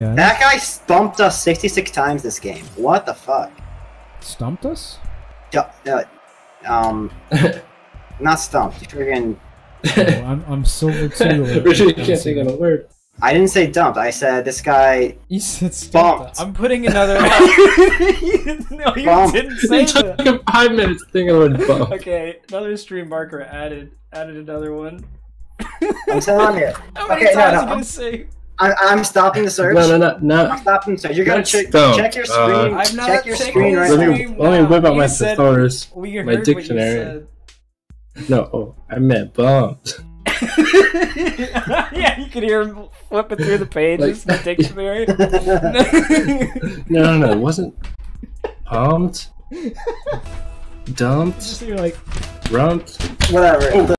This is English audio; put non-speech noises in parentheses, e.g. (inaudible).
Yeah. That guy stumped us 66 times this game. What the fuck? Stumped us? Ju- uh, um, (laughs) not stumped. You friggin' Oh, I'm, I'm silver too. (laughs) Richard, you can't think of a word. I didn't say dumped. I said this guy. You said stumped. Bumped. I'm putting another. (laughs) no, you Bumped. didn't say It took that. five minutes to think of the word bump. Okay, another stream marker added. Added another one. I'm telling you. How many Okay, no, times no, are you gonna I'm- say? I, I'm stopping the search. No, no, no, no. I'm stopping the search. You're gonna check, check your Uh, screen. I'm not check your screen your right Let me screen let me now. whip out my thesaurus. My dictionary. No, oh, I meant bumped. (laughs) said. (laughs) yeah, you could hear him flipping through the pages Like- in the dictionary. (laughs) No, no, no, it wasn't pumped, dumped, Just you're like, rumped. Whatever.